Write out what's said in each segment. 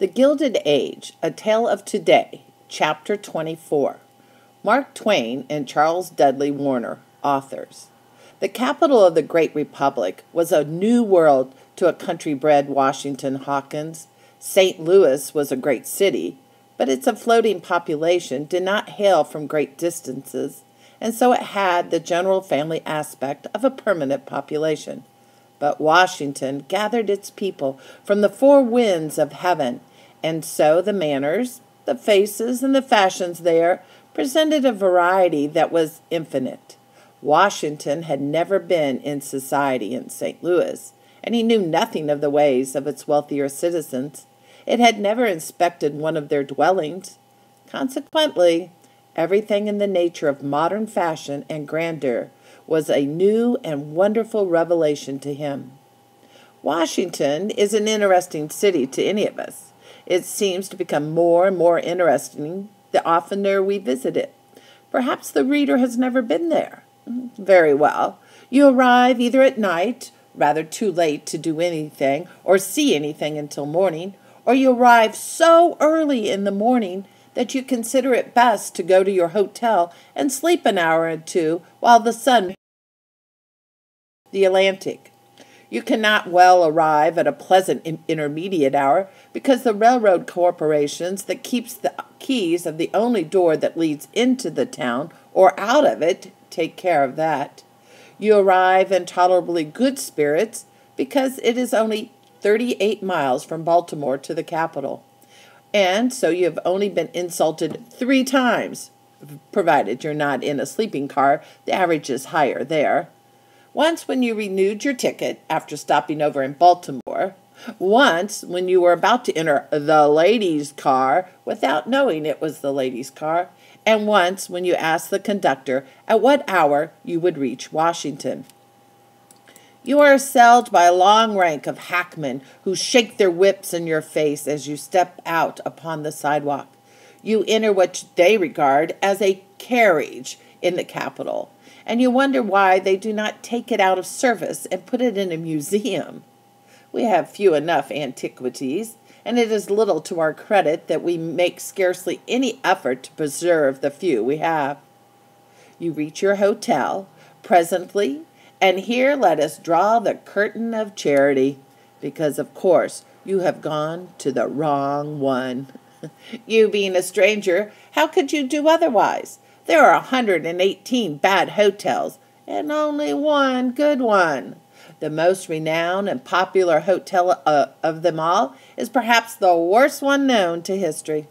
The Gilded Age, A Tale of Today, Chapter 24. Mark Twain and Charles Dudley Warner, authors. The capital of the great republic was a new world to a country bred Washington Hawkins. St. Louis was a great city, but its floating population did not hail from great distances, and so it had the general family aspect of a permanent population. But Washington gathered its people from the four winds of heaven and so the manners, the faces, and the fashions there presented a variety that was infinite. Washington had never been in society in St. Louis, and he knew nothing of the ways of its wealthier citizens. It had never inspected one of their dwellings. Consequently, everything in the nature of modern fashion and grandeur was a new and wonderful revelation to him. Washington is an interesting city to any of us. It seems to become more and more interesting the oftener we visit it. Perhaps the reader has never been there. Mm-hmm. Very well. You arrive either at night, rather too late to do anything or see anything until morning, or you arrive so early in the morning that you consider it best to go to your hotel and sleep an hour or two while the sun the Atlantic. You cannot well arrive at a pleasant intermediate hour because the railroad corporations that keeps the keys of the only door that leads into the town or out of it take care of that. You arrive in tolerably good spirits because it is only 38 miles from Baltimore to the capital. And so you have only been insulted three times, provided you're not in a sleeping car. The average is higher there. Once when you renewed your ticket after stopping over in Baltimore. Once when you were about to enter the ladies' car without knowing it was the ladies' car. And once when you asked the conductor at what hour you would reach Washington. You are assailed by a long rank of hackmen who shake their whips in your face as you step out upon the sidewalk. You enter what they regard as a carriage in the capital and you wonder why they do not take it out of service and put it in a museum. We have few enough antiquities, and it is little to our credit that we make scarcely any effort to preserve the few we have. You reach your hotel presently, and here let us draw the curtain of charity, because of course you have gone to the wrong one. you being a stranger, how could you do otherwise? There are 118 bad hotels and only one good one. The most renowned and popular hotel uh, of them all is perhaps the worst one known to history.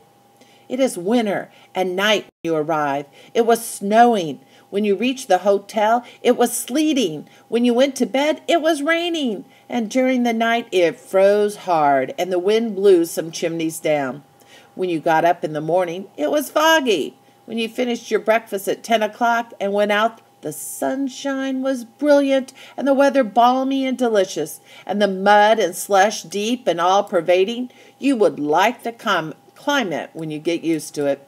It is winter and night when you arrive. It was snowing. When you reached the hotel, it was sleeting. When you went to bed, it was raining. And during the night, it froze hard and the wind blew some chimneys down. When you got up in the morning, it was foggy. When you finished your breakfast at 10 o'clock and went out, the sunshine was brilliant and the weather balmy and delicious, and the mud and slush deep and all pervading. You would like the com- climate when you get used to it.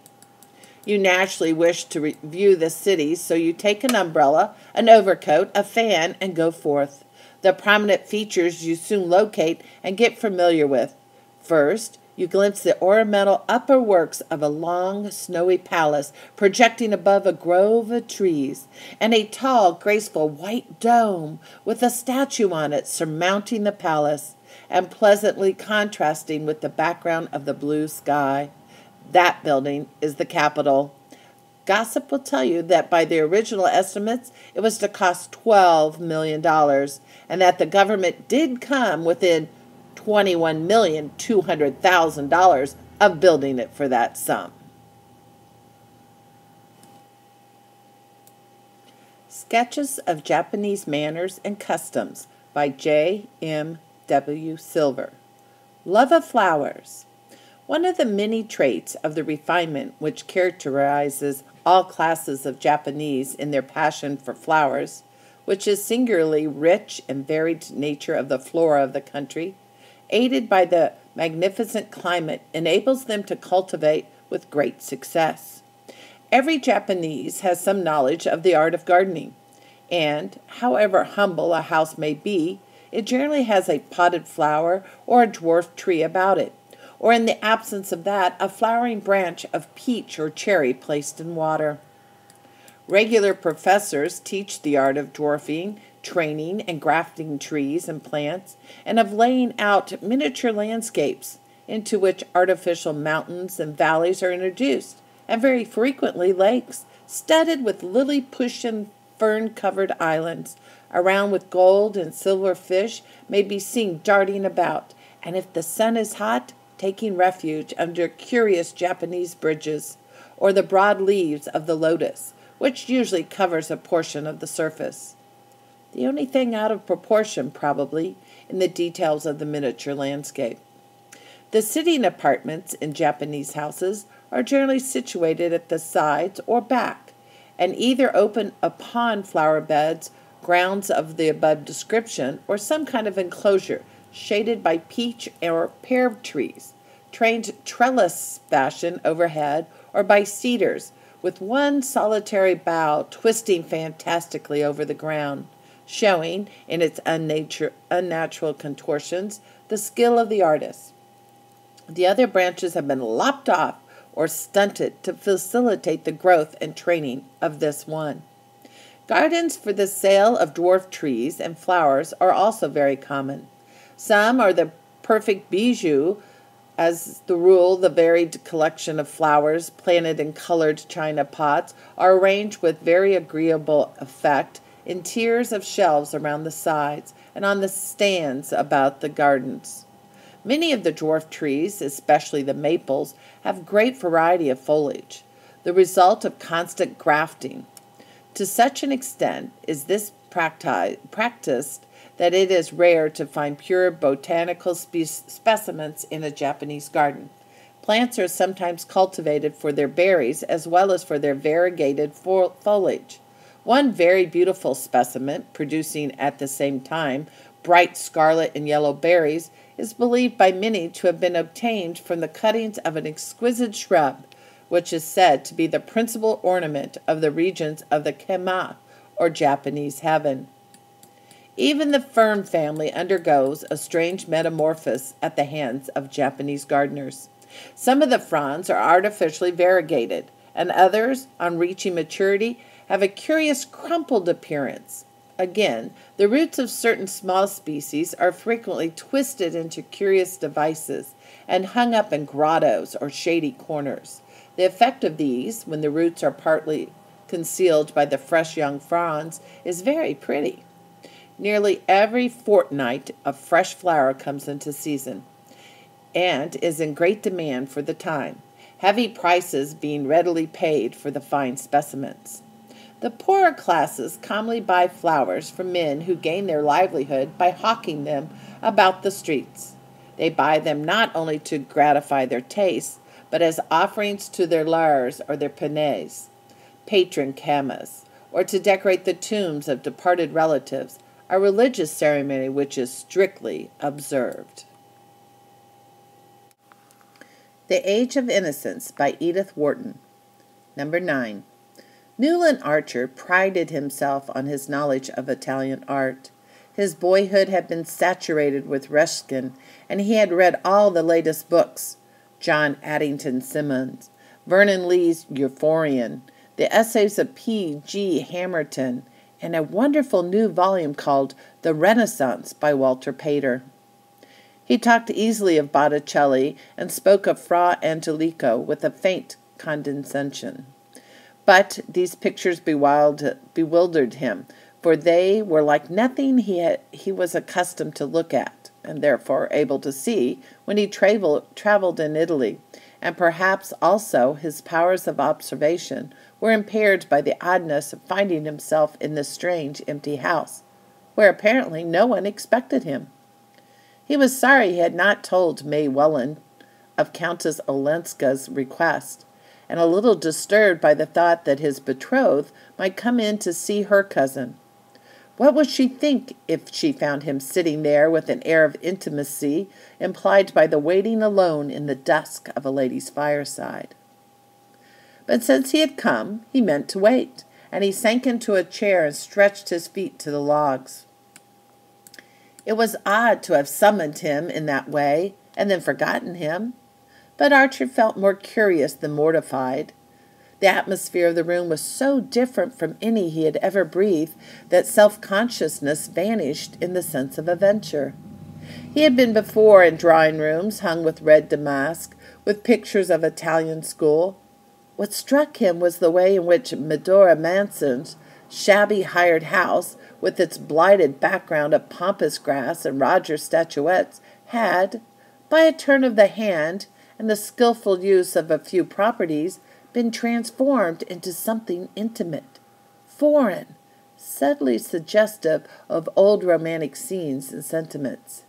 You naturally wish to view the city, so you take an umbrella, an overcoat, a fan, and go forth. The prominent features you soon locate and get familiar with. First, you glimpse the ornamental upper works of a long, snowy palace projecting above a grove of trees, and a tall, graceful white dome with a statue on it surmounting the palace and pleasantly contrasting with the background of the blue sky. That building is the Capitol. Gossip will tell you that by the original estimates, it was to cost $12 million, and that the government did come within $21,200,000 of building it for that sum. Sketches of Japanese Manners and Customs by J. M. W. Silver. Love of flowers. One of the many traits of the refinement which characterizes all classes of Japanese in their passion for flowers, which is singularly rich and varied nature of the flora of the country, aided by the magnificent climate, enables them to cultivate with great success. Every Japanese has some knowledge of the art of gardening, and, however humble a house may be, it generally has a potted flower or a dwarf tree about it, or in the absence of that, a flowering branch of peach or cherry placed in water. Regular professors teach the art of dwarfing, training, and grafting trees and plants, and of laying out miniature landscapes into which artificial mountains and valleys are introduced, and very frequently lakes, studded with lily push and fern covered islands, around with gold and silver fish, may be seen darting about, and if the sun is hot, taking refuge under curious Japanese bridges, or the broad leaves of the lotus, which usually covers a portion of the surface. The only thing out of proportion, probably, in the details of the miniature landscape. The sitting apartments in Japanese houses are generally situated at the sides or back, and either open upon flower beds, grounds of the above description, or some kind of enclosure shaded by peach or pear trees, trained trellis fashion overhead, or by cedars, with one solitary bough twisting fantastically over the ground, showing, in its unnatural contortions, the skill of the artist. The other branches have been lopped off or stunted to facilitate the growth and training of this one. Gardens for the sale of dwarf trees and flowers are also very common. Some are the perfect bijou, as the rule, the varied collection of flowers planted in colored china pots are arranged with very agreeable effect in tiers of shelves around the sides and on the stands about the gardens. Many of the dwarf trees, especially the maples, have great variety of foliage, the result of constant grafting. To such an extent is this practi- practiced that it is rare to find pure botanical spe- specimens in a Japanese garden. Plants are sometimes cultivated for their berries as well as for their variegated fo- foliage. One very beautiful specimen, producing at the same time bright scarlet and yellow berries, is believed by many to have been obtained from the cuttings of an exquisite shrub, which is said to be the principal ornament of the regions of the Kema, or Japanese heaven. Even the fern family undergoes a strange metamorphosis at the hands of Japanese gardeners. Some of the fronds are artificially variegated, and others, on reaching maturity, have a curious crumpled appearance. Again, the roots of certain small species are frequently twisted into curious devices and hung up in grottos or shady corners. The effect of these, when the roots are partly concealed by the fresh young fronds, is very pretty. Nearly every fortnight a fresh flower comes into season and is in great demand for the time, heavy prices being readily paid for the fine specimens. The poorer classes commonly buy flowers from men who gain their livelihood by hawking them about the streets. They buy them not only to gratify their tastes, but as offerings to their lars or their penes, patron kamas, or to decorate the tombs of departed relatives, a religious ceremony which is strictly observed. The Age of Innocence by Edith Wharton. Number 9. Newland Archer prided himself on his knowledge of Italian art. His boyhood had been saturated with Ruskin, and he had read all the latest books John Addington Symonds, Vernon Lee's Euphorion, the essays of P. G. Hamerton, and a wonderful new volume called The Renaissance by Walter Pater. He talked easily of Botticelli and spoke of Fra Angelico with a faint condescension. But these pictures bewildered him, for they were like nothing he, had, he was accustomed to look at, and therefore able to see, when he travel, traveled in Italy, and perhaps also his powers of observation were impaired by the oddness of finding himself in this strange empty house, where apparently no one expected him. He was sorry he had not told May Welland of Countess Olenska's request, and a little disturbed by the thought that his betrothed might come in to see her cousin. What would she think if she found him sitting there with an air of intimacy implied by the waiting alone in the dusk of a lady's fireside? But since he had come, he meant to wait, and he sank into a chair and stretched his feet to the logs. It was odd to have summoned him in that way and then forgotten him. But Archer felt more curious than mortified. The atmosphere of the room was so different from any he had ever breathed that self consciousness vanished in the sense of adventure. He had been before in drawing rooms hung with red damask, with pictures of Italian school. What struck him was the way in which Medora Manson's shabby hired house, with its blighted background of pampas grass and Roger statuettes, had, by a turn of the hand and the skilful use of a few properties, been transformed into something intimate, foreign, subtly suggestive of old romantic scenes and sentiments.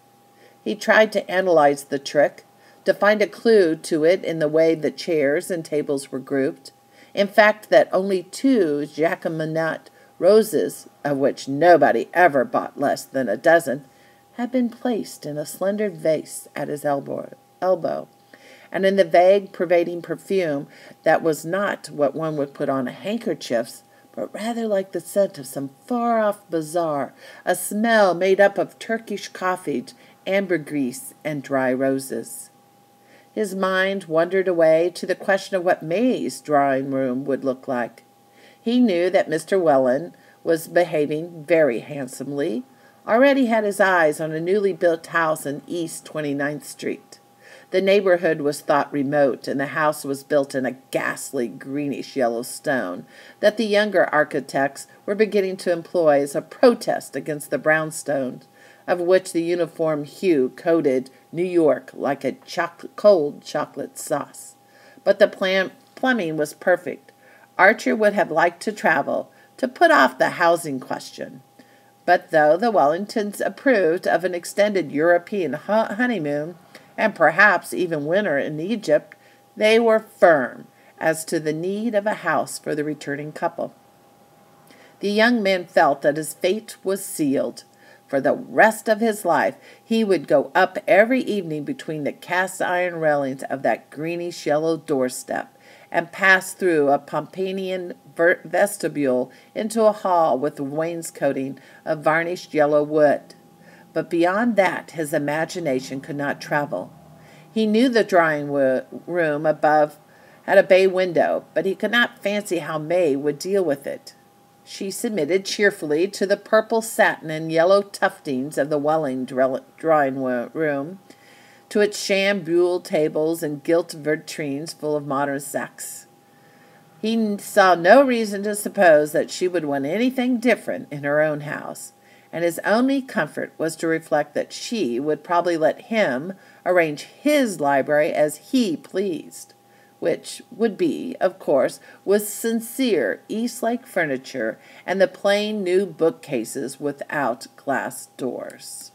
He tried to analyze the trick, to find a clue to it in the way the chairs and tables were grouped. In fact, that only two Jacqueminot roses, of which nobody ever bought less than a dozen, had been placed in a slender vase at his elbow, elbow and in the vague, pervading perfume that was not what one would put on a handkerchief, but rather like the scent of some far off bazaar, a smell made up of Turkish coffee, ambergris, and dry roses. His mind wandered away to the question of what May's drawing room would look like. He knew that Mr. Welland was behaving very handsomely, already had his eyes on a newly built house in East Twenty Ninth Street. The neighborhood was thought remote, and the house was built in a ghastly greenish yellow stone that the younger architects were beginning to employ as a protest against the brownstone, of which the uniform hue coated New York like a cold chocolate sauce. But the plan- plumbing was perfect. Archer would have liked to travel, to put off the housing question. But though the Wellingtons approved of an extended European honeymoon, and perhaps even winter in Egypt, they were firm as to the need of a house for the returning couple. The young man felt that his fate was sealed. For the rest of his life, he would go up every evening between the cast iron railings of that greenish yellow doorstep and pass through a Pompeian vestibule into a hall with wainscoting of varnished yellow wood but beyond that his imagination could not travel. He knew the drawing room above had a bay window, but he could not fancy how May would deal with it. She submitted cheerfully to the purple satin and yellow tuftings of the Welland drawing room, to its sham tables and gilt vitrines full of modern Saxe. He saw no reason to suppose that she would want anything different in her own house and his only comfort was to reflect that she would probably let him arrange his library as he pleased, which would be, of course, with sincere Eastlake furniture and the plain new bookcases without glass doors.